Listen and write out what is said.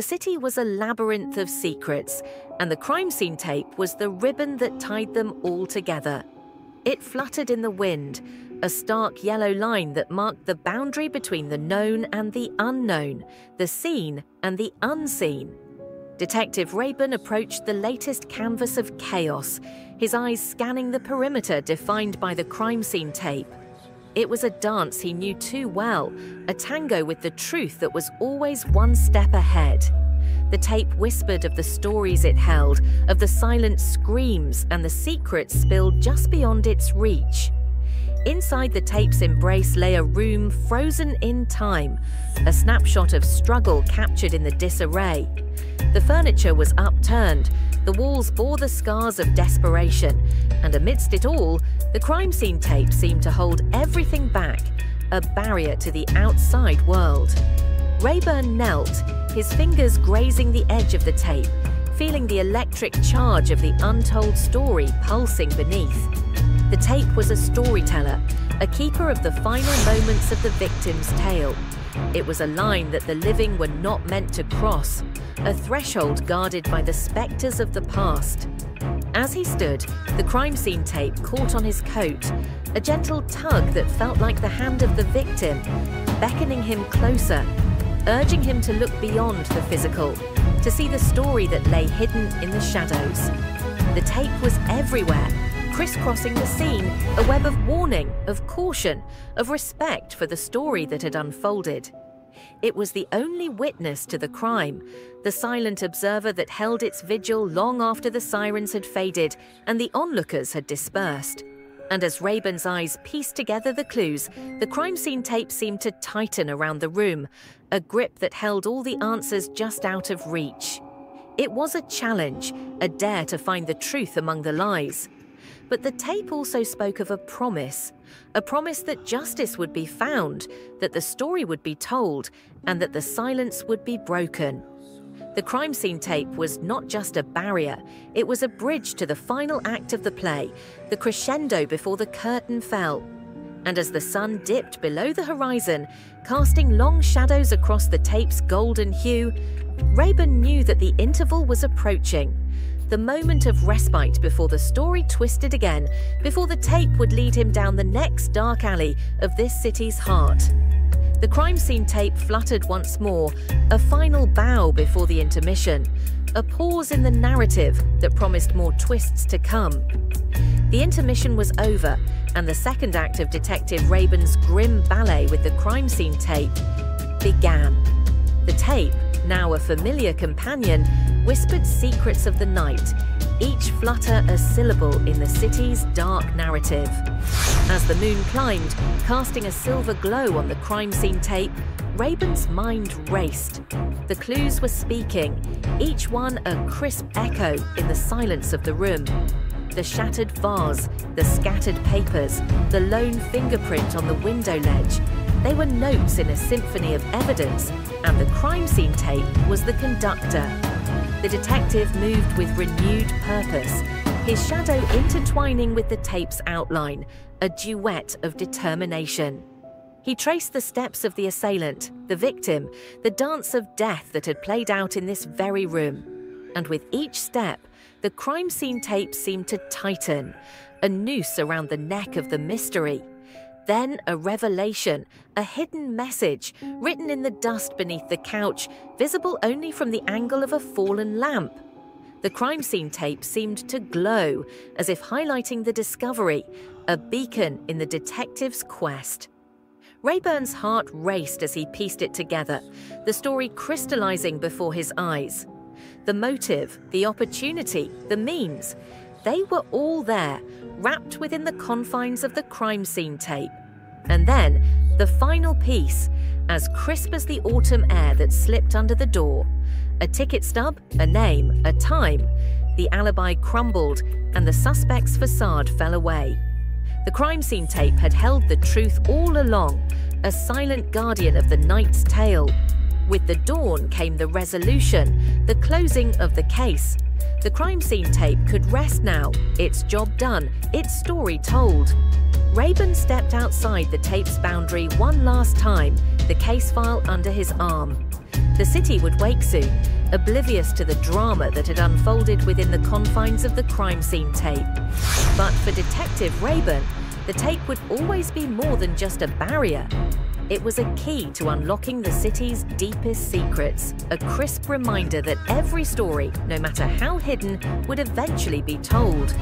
The city was a labyrinth of secrets, and the crime scene tape was the ribbon that tied them all together. It fluttered in the wind, a stark yellow line that marked the boundary between the known and the unknown, the seen and the unseen. Detective Rayburn approached the latest canvas of chaos, his eyes scanning the perimeter defined by the crime scene tape. It was a dance he knew too well, a tango with the truth that was always one step ahead. The tape whispered of the stories it held, of the silent screams and the secrets spilled just beyond its reach. Inside the tape's embrace lay a room frozen in time, a snapshot of struggle captured in the disarray. The furniture was upturned, the walls bore the scars of desperation, and amidst it all, the crime scene tape seemed to hold everything back, a barrier to the outside world. Rayburn knelt, his fingers grazing the edge of the tape, feeling the electric charge of the untold story pulsing beneath. The tape was a storyteller, a keeper of the final moments of the victim's tale. It was a line that the living were not meant to cross, a threshold guarded by the spectres of the past. As he stood, the crime scene tape caught on his coat, a gentle tug that felt like the hand of the victim, beckoning him closer, urging him to look beyond the physical, to see the story that lay hidden in the shadows. The tape was everywhere, crisscrossing the scene, a web of warning, of caution, of respect for the story that had unfolded. It was the only witness to the crime, the silent observer that held its vigil long after the sirens had faded and the onlookers had dispersed. And as Rayburn's eyes pieced together the clues, the crime scene tape seemed to tighten around the room, a grip that held all the answers just out of reach. It was a challenge, a dare to find the truth among the lies. But the tape also spoke of a promise a promise that justice would be found, that the story would be told, and that the silence would be broken. The crime scene tape was not just a barrier, it was a bridge to the final act of the play, the crescendo before the curtain fell. And as the sun dipped below the horizon, casting long shadows across the tape's golden hue, Rayburn knew that the interval was approaching the moment of respite before the story twisted again, before the tape would lead him down the next dark alley of this city's heart. The crime scene tape fluttered once more, a final bow before the intermission, a pause in the narrative that promised more twists to come. The intermission was over, and the second act of Detective Rayburn's grim ballet with the crime scene tape began. The tape, now a familiar companion, whispered secrets of the night, each flutter a syllable in the city's dark narrative. As the moon climbed, casting a silver glow on the crime scene tape, Rayburn's mind raced. The clues were speaking, each one a crisp echo in the silence of the room. The shattered vase, the scattered papers, the lone fingerprint on the window ledge, they were notes in a symphony of evidence, and the crime scene tape was the conductor. The detective moved with renewed purpose, his shadow intertwining with the tape's outline, a duet of determination. He traced the steps of the assailant, the victim, the dance of death that had played out in this very room. And with each step, the crime scene tape seemed to tighten, a noose around the neck of the mystery. Then a revelation, a hidden message, written in the dust beneath the couch, visible only from the angle of a fallen lamp. The crime scene tape seemed to glow, as if highlighting the discovery, a beacon in the detective's quest. Rayburn's heart raced as he pieced it together, the story crystallizing before his eyes. The motive, the opportunity, the means, they were all there, wrapped within the confines of the crime scene tape. And then, the final piece, as crisp as the autumn air that slipped under the door. A ticket stub, a name, a time. The alibi crumbled, and the suspect's facade fell away. The crime scene tape had held the truth all along, a silent guardian of the night's tale. With the dawn came the resolution, the closing of the case. The crime scene tape could rest now, its job done, its story told. Rayburn stepped outside the tape's boundary one last time, the case file under his arm. The city would wake soon, oblivious to the drama that had unfolded within the confines of the crime scene tape. But for Detective Rayburn, the tape would always be more than just a barrier. It was a key to unlocking the city's deepest secrets, a crisp reminder that every story, no matter how hidden, would eventually be told.